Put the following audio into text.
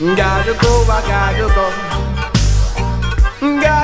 Gotta go, I gotta go. Gotta